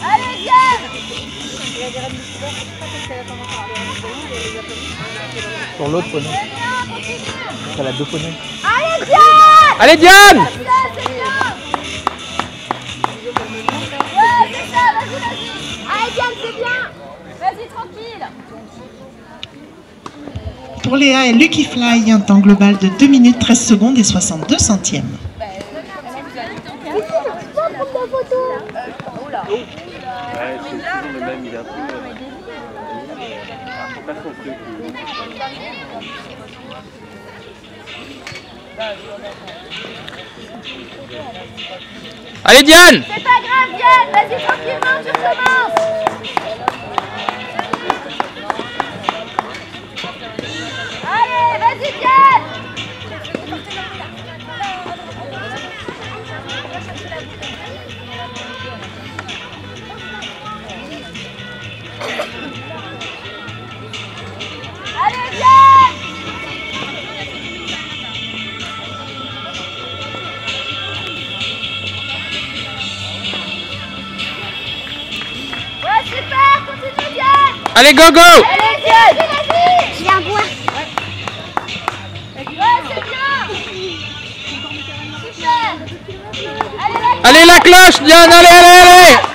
Allez, viens Sur l'autre poney. Ça la deux poneys. Allez, Diane Allez, Diane Ouais, c'est ça, vas-y, vas-y Allez, Diane, c'est bien Vas-y, tranquille pour Léa et Lucky Fly, un temps global de 2 minutes 13 secondes et 62 centièmes. Ben, Ouais, c'est toujours le même, il a un peu. Pas son truc. Allez Diane C'est pas grave, Diane Vas-y, tranquillement, tu recommences Allez, vas-y, Diane Allez go go! Allez, Vas-y Viens boire Allez la cloche! Diane Allez allez allez